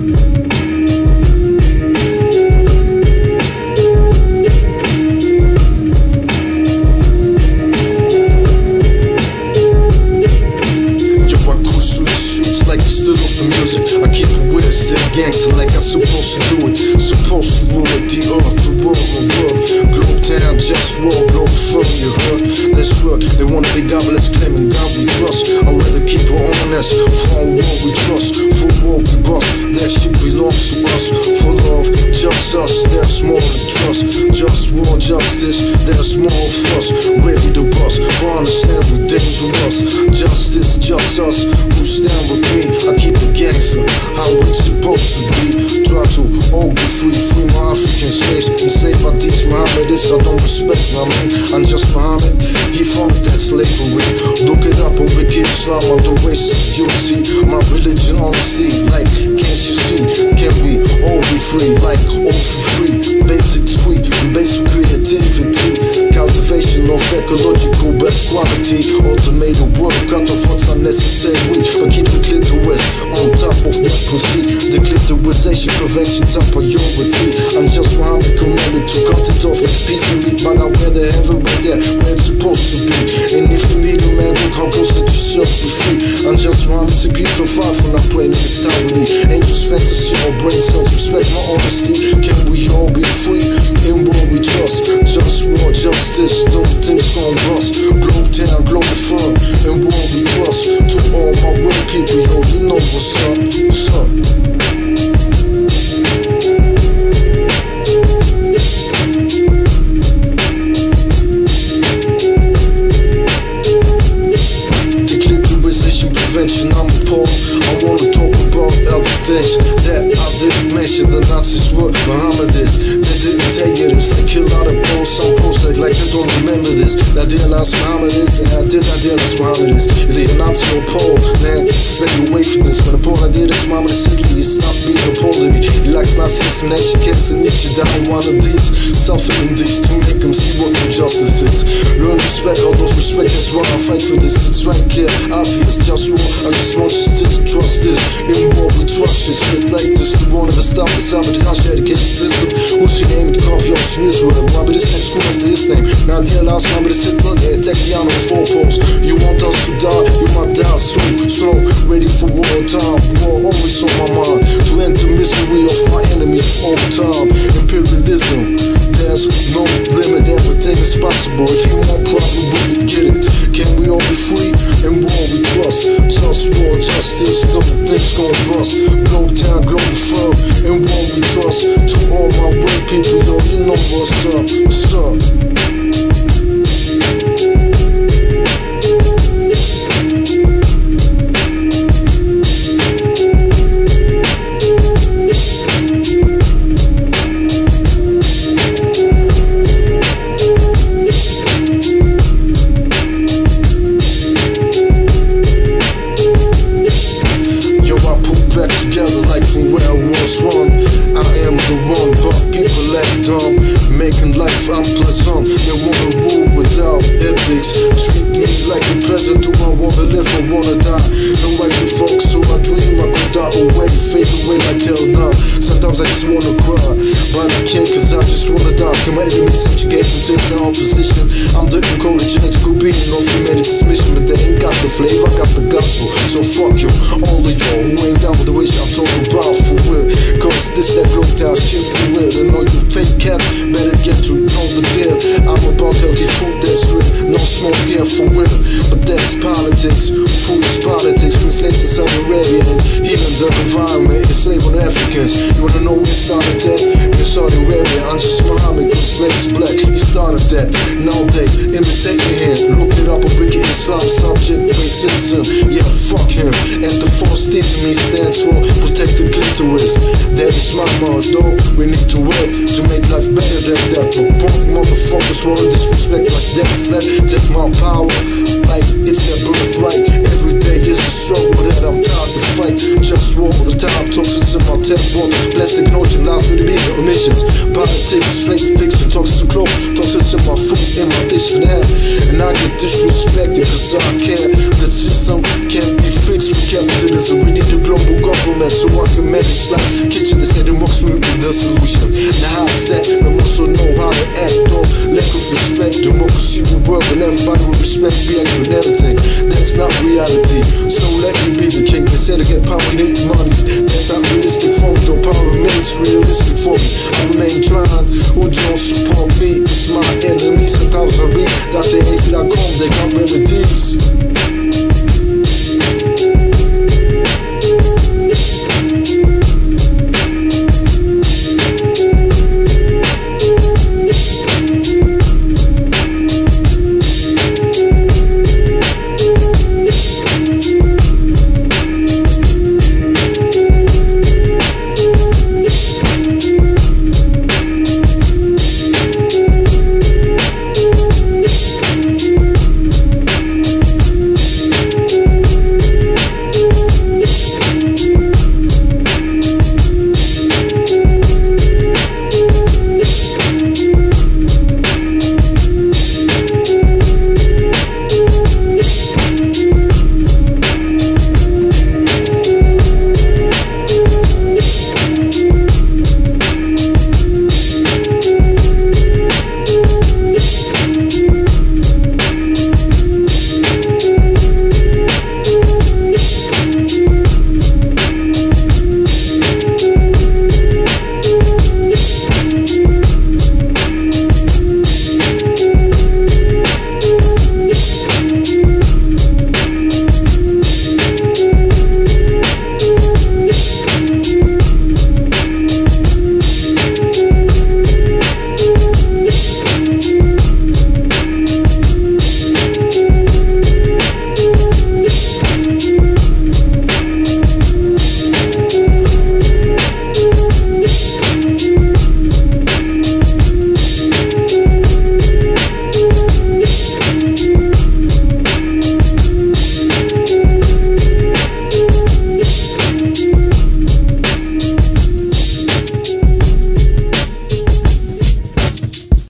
Yo, I keep it with it, still gangster like I'm supposed to do it. Supposed to rule the earth, the world, the just from your hood. Let's they wanna be God, but let's claim God we trust. I'd rather keep it honest, us. For love, just us, there's more than trust. Just war, justice, there's more of us. Ready to bust, for understand we're dangerous. Justice, just us, who stand with me. I keep it gangster, how it's supposed to be. Try to all free, free my African slaves. And I teach Muhammad this, I don't respect my man. I'm just Muhammad, he founded that slavery. Look Wiki Islam on the racist you see. My religion on the sea, like, can't you see? Can we all be free, like, all for free? Basics free, basic creativity. Cultivation of ecological best quality. Automated work, cut off what's unnecessary. But keep the clitoris on top of that pussy. The clitorisation prevention top priority. I'm just Muhammad commanded to cut it off piece of meat. But I wear the heaven right there where it's supposed to be. And if a man, look how close that you should be free. I'm just Muhammad, to be so far from not playing this time with me. Angels fantasy or brain cells, respect my honesty. Can we all be free in what we trust? Don't remember this. I realized Muhammad is, and I did not realize Muhammad is. Either you're Nazi or Pole, man, stay away from this. When the Pole I did is Muhammad is Italy, stop being a Pole to me. He likes Nazi insemination, keeps an issue down one of these. Suffering these to make them see what true justice is. Learn respect, of respect, that's why I fight for this. It's right clear, obvious, just war. I just want you to trust this. In war, we trust this. Shit like this, we won't ever stop this. I'm a detached dedication system. Who's your name? The copy of Smith's word. Muhammad is next school after his name. Muhammad is Hitler, yeah, attack the on the four posts. You want us to die, you might die soon. Slow, ready for war time. War always on my mind. To end the misery of my enemies all the time. Imperialism, there's no limit, everything is possible. If you want problem, we get it. Can we all be free and war we trust? Just war, justice, don't things gonna bust. Globetown, global firm, and war we trust. To all my brave people, yo, you know what's up, what's up. Genetical being of humanity's mission, but they ain't got the flavor, I got the gospel. So fuck you, all of y'all who ain't down with the wish I'm talking about for real. Cause this that broke down shit for real. And all you fake cats better get to know the deal. I'm about healthy food that's real, no smoke here for real. But that's politics, food politics. From slaves in Saudi Arabia and healing the environment, enslaving Africans. You wanna know it started that? In Saudi Arabia, I'm just Muhammad, good slaves black. He started that. Now they imitate here. Look it up on Wiki Islam subject racism. Yeah, fuck him. And the things me stands for protect the clitoris. That is my motto. We need to work to make life better than that. But punk motherfuckers wanna disrespect my that. That take my power like it's their birthright is the struggle that I'm proud to fight. Just roll the time, talking to my temple. Plastic notion, lost to the beat, omissions. Politics, straight fiction, talks to clothes, toxic to my food in my dish and hair. And I get disrespected cause I care. The system can't be fixed with capitalism. We need a global government so I can manage like Kitchen instead of mocks will be the solution. Pollinate money. That's unrealistic for me, Power makes realistic for me. I remain blind, who don't support me? It's my enemies, sometimes I read that they